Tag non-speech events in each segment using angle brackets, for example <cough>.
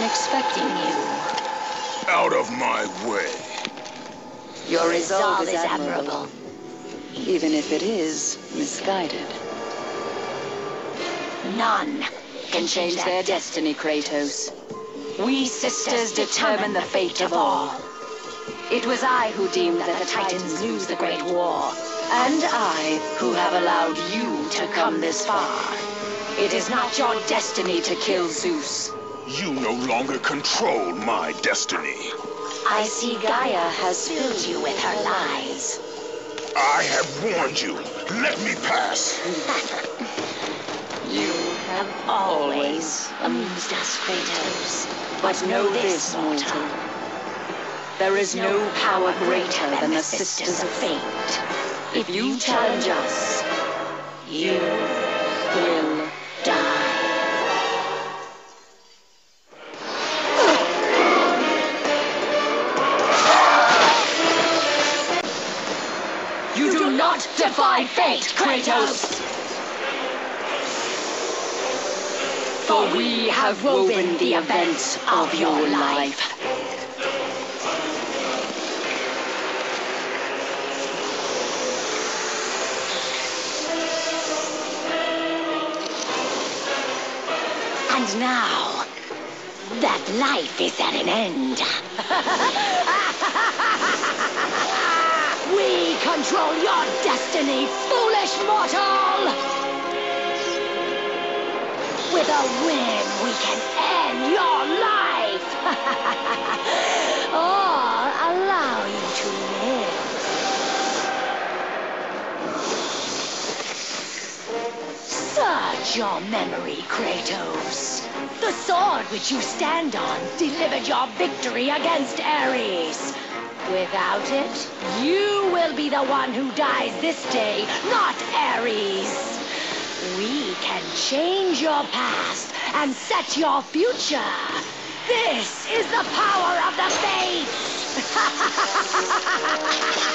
expecting you. Out of my way. Your resolve is admirable. Even if it is misguided. None can change their destiny, Kratos. We sisters determine the fate of all. It was I who deemed that the Titans lose the Great War. And I who have allowed you to come this far. It is not your destiny to kill Zeus. You no longer control my destiny. I see Gaia has filled you with her lies. I have warned you. Let me pass. <laughs> You have always amused us, Kratos. But know this, mortal. There is no power greater than the Sisters of Fate. If you challenge us, you defy fate, Kratos! For we have woven the events of your life. And now, that life is at an end. <laughs> we control your destiny, foolish mortal! With a win, we can end your life! <laughs> or allow you to live. Search your memory, Kratos. The sword which you stand on delivered your victory against Ares. Without it, you will be the one who dies this day, not Ares. We can change your past and set your future. This is the power of the fates! <laughs>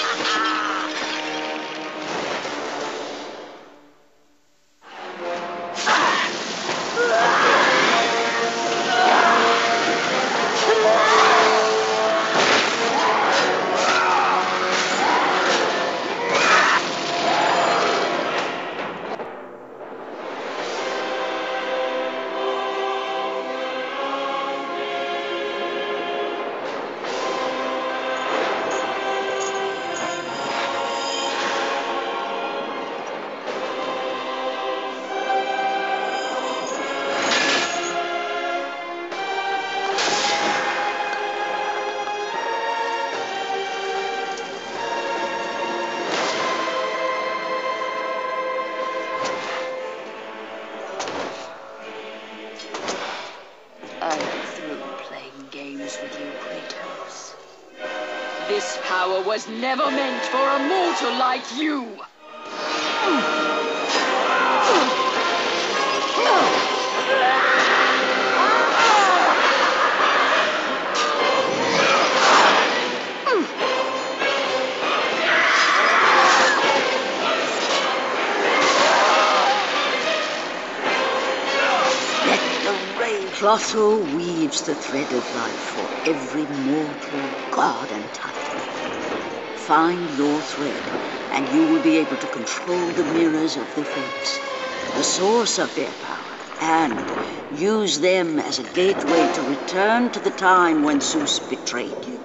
power was never meant for a mortal like you. Clotho weaves the thread of life for every mortal, god, and titan. Find your thread, and you will be able to control the mirrors of the fates, the source of their power, and use them as a gateway to return to the time when Zeus betrayed you.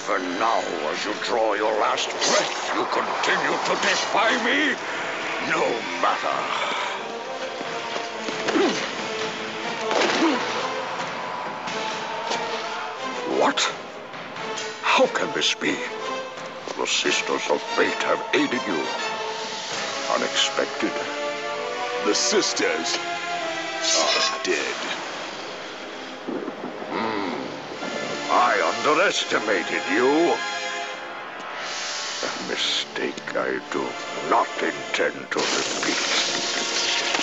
Even now, as you draw your last breath, you continue to defy me? No matter. What? How can this be? The Sisters of Fate have aided you. Unexpected. The sisters are dead. I underestimated you. A mistake I do not intend to repeat.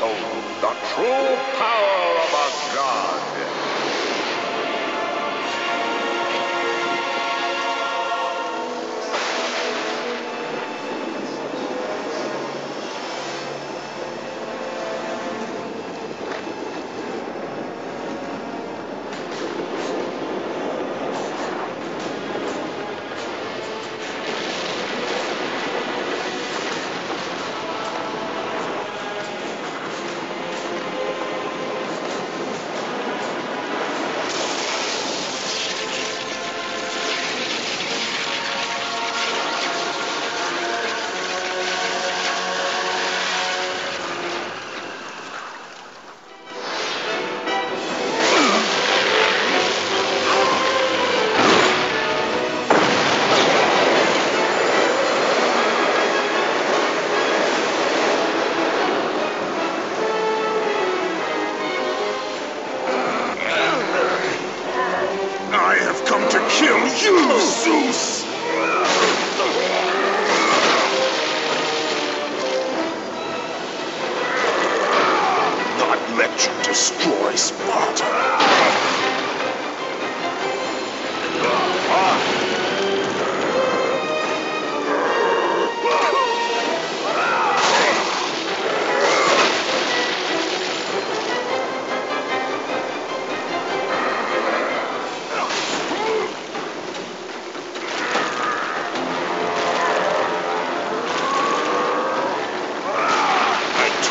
You the true power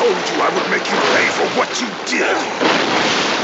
told you I would make you pay for what you did.